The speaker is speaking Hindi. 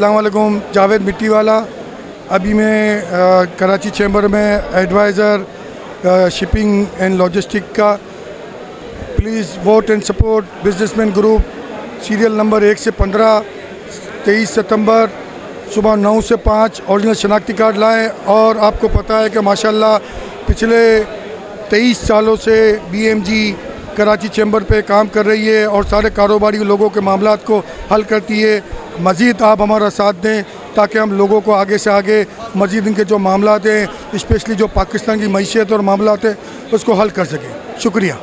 अस्सलाम जावेद मिट्टी वाला अभी मैं अ, कराची चैम्बर में एडवाइज़र शिपिंग एंड लॉजिस्टिक का please vote and support businessman group serial number एक से पंद्रह तेईस सितंबर सुबह नौ से पाँच ओरिजिनल शनाख्ती कार्ड लाएँ और आपको पता है कि माशाल्लाह पिछले तेईस सालों से बीएमजी कराची चैम्बर पे काम कर रही है और सारे कारोबारी लोगों के मामला को हल करती है। मज़ीद आप हमारा साथ दें ताकि हम लोगों को आगे से आगे मज़ीद इनके जो मामला हैं इस्पेशली जो पाकिस्तान की मीशत और मामला हैं, उसको हल कर सकें। शुक्रिया।